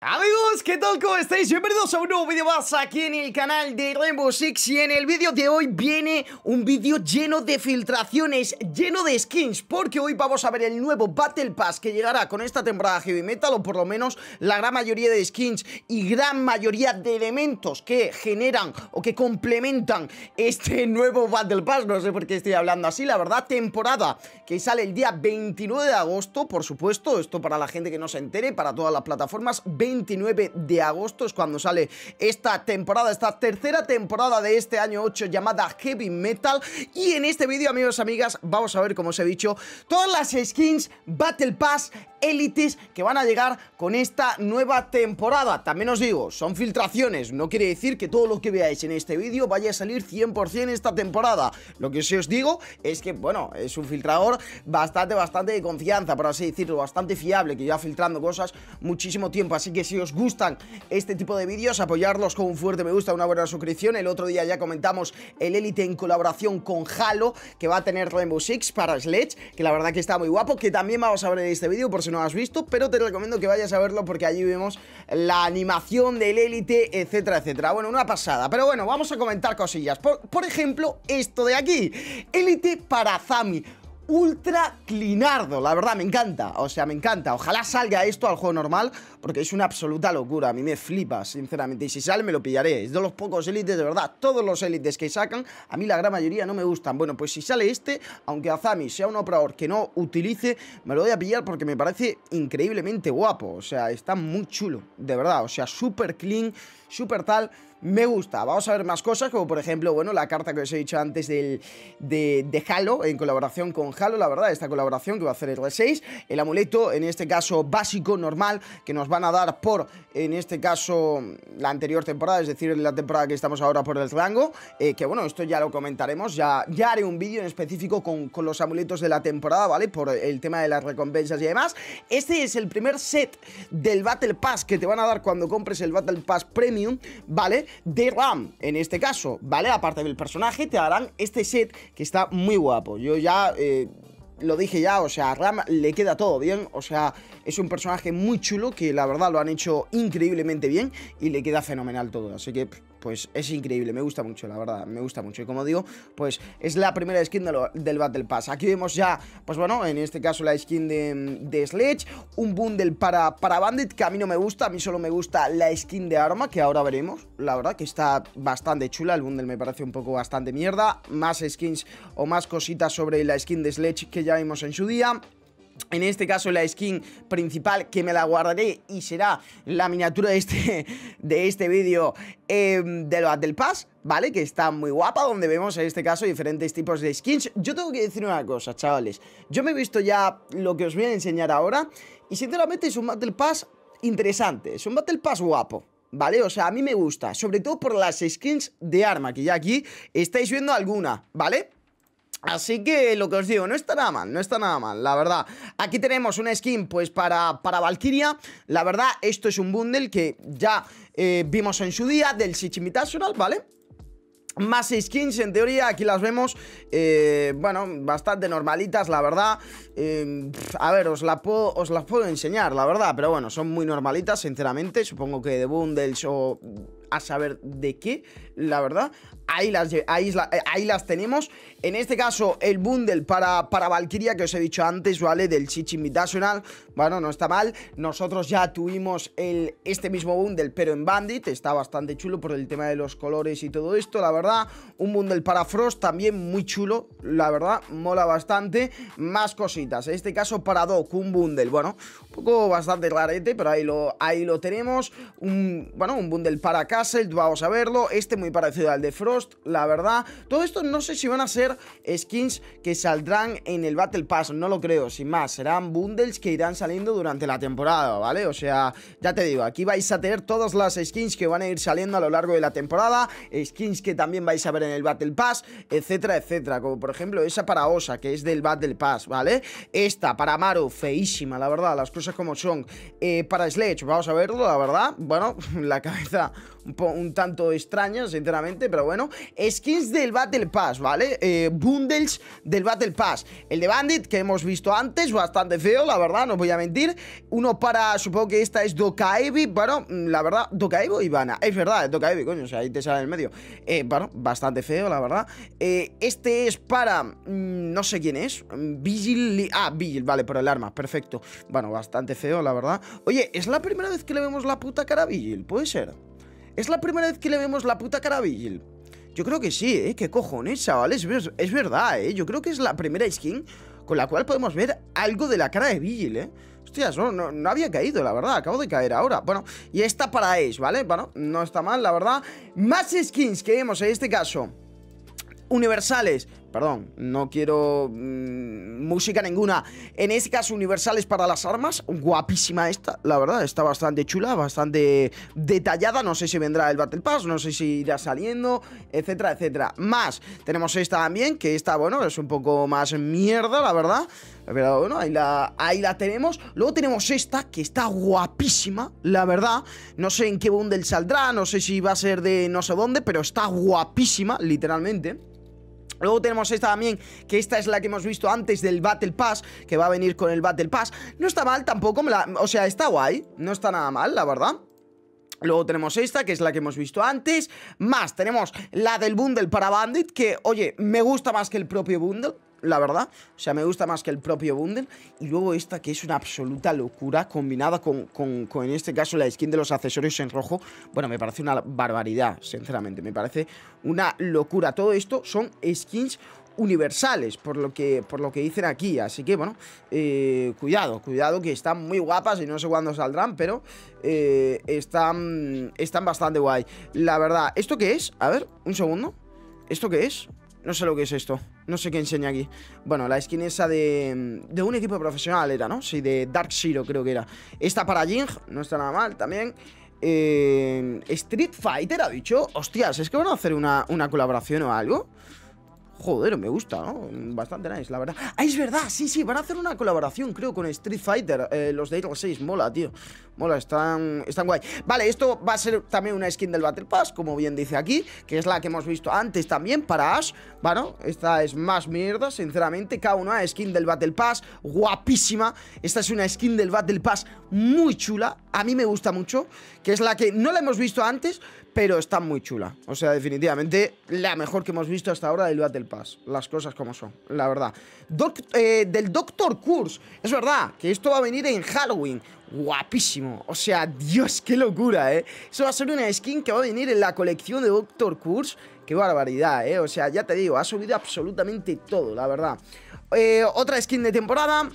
Amigo ¿qué tal? ¿Cómo estáis? Bienvenidos a un nuevo vídeo más aquí en el canal de Rainbow Six Y en el vídeo de hoy viene un vídeo lleno de filtraciones, lleno de skins Porque hoy vamos a ver el nuevo Battle Pass que llegará con esta temporada Heavy Metal O por lo menos la gran mayoría de skins y gran mayoría de elementos que generan o que complementan este nuevo Battle Pass No sé por qué estoy hablando así, la verdad, temporada que sale el día 29 de agosto Por supuesto, esto para la gente que no se entere, para todas las plataformas 29 de agosto es cuando sale esta temporada, esta tercera temporada de este año 8 llamada Heavy Metal. Y en este vídeo, amigos, amigas, vamos a ver, como os he dicho, todas las skins Battle Pass élites que van a llegar con esta nueva temporada. También os digo, son filtraciones, no quiere decir que todo lo que veáis en este vídeo vaya a salir 100% esta temporada. Lo que sí os digo es que, bueno, es un filtrador bastante, bastante de confianza, por así decirlo, bastante fiable, que lleva filtrando cosas muchísimo tiempo. Así que si os este tipo de vídeos, apoyarlos con un fuerte me gusta, una buena suscripción. El otro día ya comentamos el Elite en colaboración con Halo, que va a tener Rainbow Six para Sledge, que la verdad que está muy guapo, que también vamos a ver en este vídeo por si no has visto, pero te recomiendo que vayas a verlo porque allí vemos la animación del Elite, etcétera, etcétera. Bueno, una pasada, pero bueno, vamos a comentar cosillas. Por, por ejemplo, esto de aquí, Elite para Zami ultra clinardo, la verdad, me encanta, o sea, me encanta, ojalá salga esto al juego normal, porque es una absoluta locura, a mí me flipa, sinceramente, y si sale me lo pillaré, es de los pocos élites, de verdad, todos los élites que sacan, a mí la gran mayoría no me gustan, bueno, pues si sale este, aunque Azami sea un operador que no utilice, me lo voy a pillar porque me parece increíblemente guapo, o sea, está muy chulo, de verdad, o sea, súper clean, súper tal, me gusta. Vamos a ver más cosas, como por ejemplo, bueno, la carta que os he dicho antes del, de, Halo, en colaboración con Halo, la verdad, esta colaboración que va a hacer el R6, el amuleto, en este caso básico, normal, que nos van a dar por, en este caso, la anterior temporada, es decir, la temporada que estamos ahora por el rango, eh, que bueno, esto ya lo comentaremos, ya, ya haré un vídeo en específico con, con los amuletos de la temporada, ¿vale? Por el tema de las recompensas y demás. Este es el primer set del Battle Pass que te van a dar cuando compres el Battle Pass Premium, ¿vale? De RAM, en este caso, ¿vale? Aparte del personaje, te darán este set que está muy guapo. Yo ya... Eh, lo dije ya, o sea, Ram le queda todo bien, o sea, es un personaje muy chulo que la verdad lo han hecho increíblemente bien y le queda fenomenal todo, así que pues es increíble, me gusta mucho, la verdad, me gusta mucho. Y como digo, pues es la primera skin del Battle Pass. Aquí vemos ya, pues bueno, en este caso la skin de, Sledge, un bundle para, para Bandit que a mí no me gusta, a mí solo me gusta la skin de arma, que ahora veremos, la verdad que está bastante chula, el bundle me parece un poco bastante mierda, más skins o más cositas sobre la skin de Sledge que ya vimos en su día. En este caso la skin principal que me la guardaré y será la miniatura de este, de este vídeo eh, de lo del Pass, ¿vale? Que está muy guapa, donde vemos en este caso diferentes tipos de skins. Yo tengo que decir una cosa, chavales. Yo me he visto ya lo que os voy a enseñar ahora y sinceramente es un Battle Pass interesante, es un Battle Pass guapo. ¿Vale? O sea, a mí me gusta, sobre todo por las skins de arma, que ya aquí estáis viendo alguna, ¿vale? Así que lo que os digo, no está nada mal, no está nada mal, la verdad Aquí tenemos una skin pues para, para Valkyria La verdad, esto es un bundle que ya eh, vimos en su día Del Invitational, ¿vale? Más skins, en teoría, aquí las vemos, eh, bueno, bastante normalitas, la verdad. Eh, a ver, os, la puedo, os las puedo enseñar, la verdad, pero bueno, son muy normalitas, sinceramente. Supongo que de bundles o a saber de qué, la verdad. Ahí las, ahí, eh, ahí las tenemos. En este caso, el bundle para, para Valkyria que os he dicho antes, ¿vale? Del Chich Invitational. Bueno, no está mal. Nosotros ya tuvimos el, este mismo bundle, pero en Bandit. Está bastante chulo por el tema de los colores y todo esto, la verdad. Un bundle para Frost también muy chulo, la verdad. Mola bastante. Más cositas. En este caso, para Doc, un bundle. Bueno, un poco bastante rarete, pero ahí lo, ahí lo tenemos. Bueno, un bundle para Castle, vamos a verlo. Este muy parecido al de Frost, la verdad. Todo esto no sé si van a ser skins que saldrán en el Battle Pass, no lo creo, sin más. Serán bundles que irán saliendo durante la temporada, ¿vale? O sea, ya te digo, aquí vais a tener todas las skins que van a ir saliendo a lo largo de la temporada, skins que también vais a ver en el Battle Pass, etcétera, etcétera. Como por ejemplo esa para Osa, que es del Battle Pass, ¿vale? Esta para Maru, feísima, la verdad, las cosas como son. Eh, para Sledge, vamos a verlo, la verdad. Bueno, la cabeza un, tanto extrañas, sinceramente, pero bueno. Skins del Battle Pass, ¿vale? Eh, bundles del Battle Pass. El de Bandit, que hemos visto antes, bastante feo, la verdad, no voy a mentir. Uno para, supongo que esta es Dokaevi, bueno, mm, la verdad, Dokaevi o Ivana. Es verdad, Dokaevi, coño, o sea, ahí te sale en el medio. Eh, bueno, bastante feo, la verdad. Eh, este es para, mm, no sé quién es, Vigil... Ah, Vigil, vale, por el arma, perfecto. Bueno, bastante feo, la verdad. Oye, ¿es la primera vez que le vemos la puta cara a Vigil? ¿Puede ser? ¿Es la primera vez que le vemos la puta cara a Vigil? Yo creo que sí, ¿eh? ¿Qué cojones, chavales? Es verdad, ¿eh? Yo creo que es la primera skin con la cual podemos ver algo de la cara de Vigil, ¿eh? Hostias, no, no, había caído, la verdad, acabo de caer ahora Bueno, y esta para Ace, ¿vale? Bueno, no está mal, la verdad Más skins que vemos en este caso Universales Perdón, no quiero mm, música ninguna. En este caso, universales para las armas Guapísima esta, la verdad Está bastante chula, bastante detallada. No sé si vendrá el Battle Pass No sé si irá saliendo, etcétera, etcétera. Más, tenemos esta también Que esta, bueno, es un poco más mierda, la verdad. Pero bueno, ahí la, ahí la tenemos. Luego tenemos esta, que está guapísima La verdad, no sé en qué bundle saldrá No sé si va a ser de no sé dónde Pero está guapísima, literalmente Luego tenemos esta también, que esta es la que hemos visto antes del Battle Pass, que va a venir con el Battle Pass. No está mal tampoco, o sea, está guay, no está nada mal, la verdad. Luego tenemos esta, que es la que hemos visto antes. Más, tenemos la del bundle para Bandit, que, oye, me gusta más que el propio bundle la verdad. O sea, me gusta más que el propio bundle. Y luego esta que es una absoluta locura combinada con, con, en este caso la skin de los accesorios en rojo. Bueno, me parece una barbaridad, sinceramente. Me parece una locura. Todo esto son skins universales, por lo que, por lo que dicen aquí. Así que, bueno, eh, cuidado, cuidado, que están muy guapas y no sé cuándo saldrán, pero eh, están, están bastante guay. La verdad, ¿esto qué es? A ver, un segundo. ¿Esto qué es? No sé lo que es esto. No sé qué enseña aquí. Bueno, la skin esa de, de un equipo profesional era, ¿no? Sí, de Dark Zero creo que era. Esta para Jing, no está nada mal también. Eh, Street Fighter ha dicho, hostias, ¿es que van a hacer una, una colaboración o algo? Joder, me gusta, ¿no? Bastante nice, la verdad. Ah, es verdad, sí, sí, van a hacer una colaboración, creo, con Street Fighter. Eh, los de Halo 6, mola, tío. Mola, están, están guay. Vale, esto va a ser también una skin del Battle Pass, como bien dice aquí, que es la que hemos visto antes también para Ash. Bueno, esta es más mierda, sinceramente. Cada una skin del Battle Pass, guapísima. Esta es una skin del Battle Pass muy chula. A mí me gusta mucho, que es la que no la hemos visto antes, pero está muy chula. O sea, definitivamente la mejor que hemos visto hasta ahora del Battle Pass. Las cosas como son, la verdad. Eh, del Doctor Curse. Es verdad que esto va a venir en Halloween. Guapísimo. O sea, Dios, qué locura, ¿eh? Eso va a ser una skin que va a venir en la colección de Doctor Curse. Qué barbaridad, ¿eh? O sea, ya te digo, ha subido absolutamente todo, la verdad. Eh, otra skin de temporada.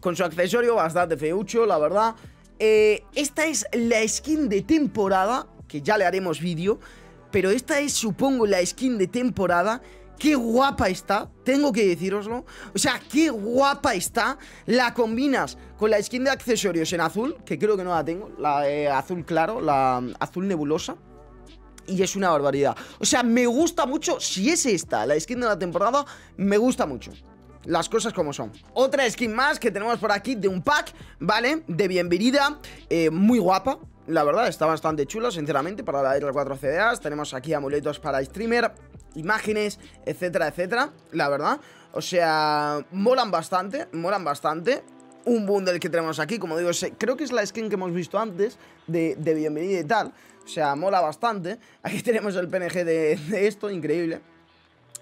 Con su accesorio bastante feucho, la verdad. Eh, esta es la skin de temporada que ya le haremos vídeo. Pero esta es, supongo, la skin de temporada. Qué guapa está, tengo que deciroslo. O sea, qué guapa está. La combinas con la skin de accesorios en azul, que creo que no la tengo. La azul claro, la azul nebulosa. Y es una barbaridad. O sea, me gusta mucho. Si es esta, la skin de la temporada, me gusta mucho las cosas como son Otra skin más que tenemos por aquí de un pack, ¿vale? De bienvenida, eh, muy guapa la verdad, está bastante chulo, sinceramente, para la R4 CDAs. Tenemos aquí amuletos para streamer, imágenes, etcétera, etcétera. La verdad, o sea, molan bastante, molan bastante. Un bundle que tenemos aquí, como digo, creo que es la skin que hemos visto antes de, bienvenida y tal. O sea, mola bastante. Aquí tenemos el PNG de, esto, increíble.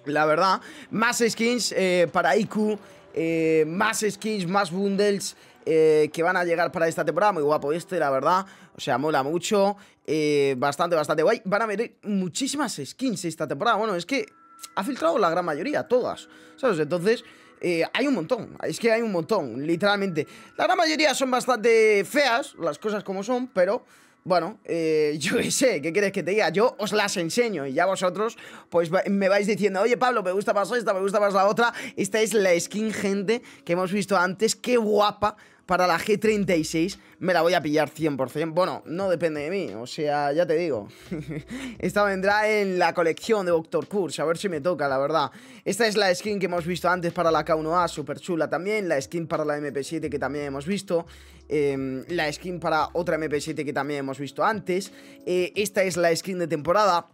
La verdad, más skins eh, para IQ, eh, más skins, más bundles. Eh, que van a llegar para esta temporada. Muy guapo este, la verdad. O sea, mola mucho. Eh, bastante, bastante guay. Van a ver muchísimas skins esta temporada. Bueno, es que ha filtrado la gran mayoría, todas. ¿Sabes? Entonces... Eh, hay un montón, es que hay un montón, literalmente. La gran mayoría son bastante feas, las cosas como son, pero bueno, yo qué sé, ¿qué quieres que te diga? Yo os las enseño y ya vosotros pues me vais diciendo, oye Pablo, me gusta más esta, me gusta más la otra. Esta es la skin, gente, que hemos visto antes, qué guapa para la G36 me la voy a pillar 100%. Bueno, no depende de mí, o sea, ya te digo. Esta vendrá en la colección de Doctor Curse, a ver si me toca, la verdad. Esta es la skin que hemos visto antes para la K1A, súper chula también. La skin para la MP7 que también hemos visto. Em, la skin para otra MP7 que también hemos visto antes. Eh, esta es la skin de temporada.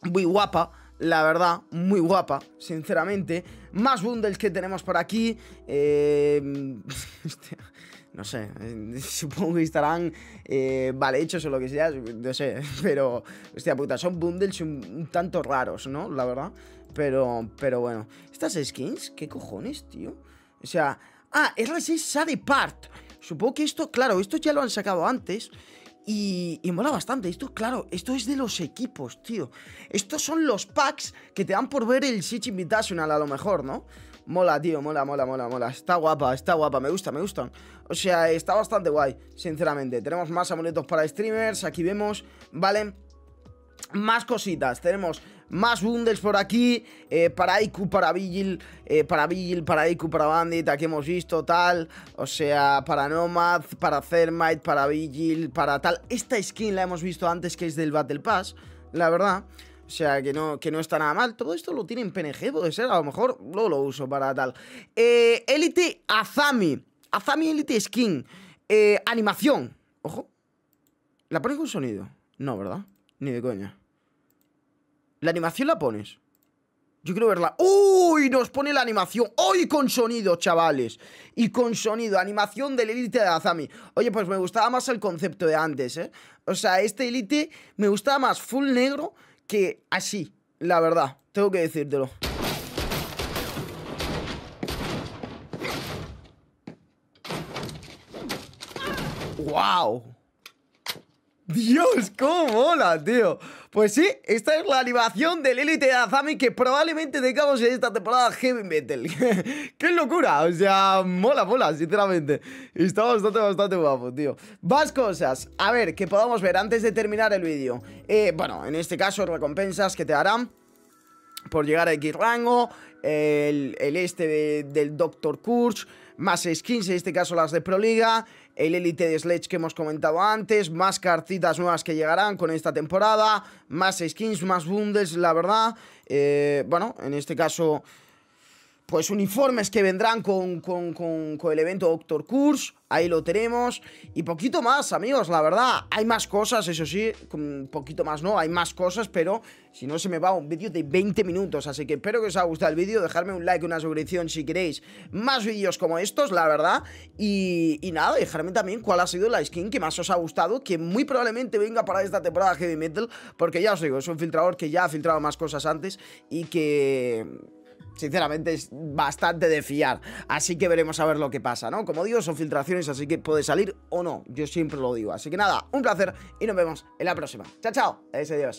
Muy guapa la verdad, muy guapa, sinceramente. Más bundles que tenemos por aquí. Eh, no sé, supongo que estarán eh, vale hechos o lo que sea, no sé, pero, hostia puta, son bundles un, tanto raros, ¿no? La verdad, pero, pero bueno. Estas skins, ¿qué cojones, tío? O sea, ah, es la 6 de Part. Supongo que esto, claro, esto ya lo han sacado antes. Y, mola bastante. Esto, claro, esto es de los equipos, tío. Estos son los packs que te dan por ver el Siege Invitational a lo mejor, ¿no? Mola, tío, mola, mola, mola, mola. Está guapa, está guapa, me gusta, me gustan. O sea, está bastante guay, sinceramente. Tenemos más amuletos para streamers, aquí vemos, ¿vale? Más cositas, tenemos más bundles por aquí, eh, para IQ, para Vigil, eh, para Vigil, para IQ, para Bandit, aquí hemos visto tal, o sea, para Nomad, para Thermite, para Vigil, para tal. Esta skin la hemos visto antes que es del Battle Pass, la verdad. O sea, que no, que no está nada mal. Todo esto lo tiene en PNG, puede ser. A lo mejor luego lo uso para tal. Eh, Elite Azami. Azami Elite Skin. Eh, animación. Ojo. ¿La pones con sonido? No, ¿verdad? Ni de coña. ¿La animación la pones? Yo quiero verla. ¡Uy! Nos pone la animación. ¡Uy! Con sonido, chavales. Y con sonido. Animación del Elite de Azami. Oye, pues me gustaba más el concepto de antes, ¿eh? O sea, este Elite me gustaba más full negro que así. La verdad. Tengo que decírtelo. ¡Wow! Dios, cómo mola, tío Pues sí, esta es la animación del Elite de Azami Que probablemente tengamos en esta temporada Heavy Metal. ¡Qué locura! O sea, mola, mola, sinceramente. Está bastante, bastante guapo, tío. Más cosas, a ver, que podamos ver antes de terminar el vídeo. Eh, Bueno, en este caso, recompensas que te harán Por llegar a X rango. El, este del Doctor Kurz Más skins, en este caso las de Proliga el Elite de Sledge que hemos comentado antes, más cartitas nuevas que llegarán con esta temporada, más skins, más bundles, la verdad. Eh, bueno, en este caso pues uniformes que vendrán con, el evento Doctor Curse, ahí lo tenemos, y poquito más, amigos, la verdad, hay más cosas, eso sí, un poquito más no, hay más cosas, pero si no se me va un vídeo de 20 minutos, así que espero que os haya gustado el vídeo, dejadme un like, una suscripción si queréis. Más vídeos como estos, la verdad, y, y nada, dejadme también cuál ha sido la skin que más os ha gustado, que muy probablemente venga para esta temporada Heavy Metal, porque ya os digo, es un filtrador que ya ha filtrado más cosas antes, y que sinceramente es bastante de fiar. Así que veremos a ver lo que pasa, ¿no? Como digo, son filtraciones, así que puede salir o no. Yo siempre lo digo. Así que nada, un placer y nos vemos en la próxima. Chao, chao. Ese Dios.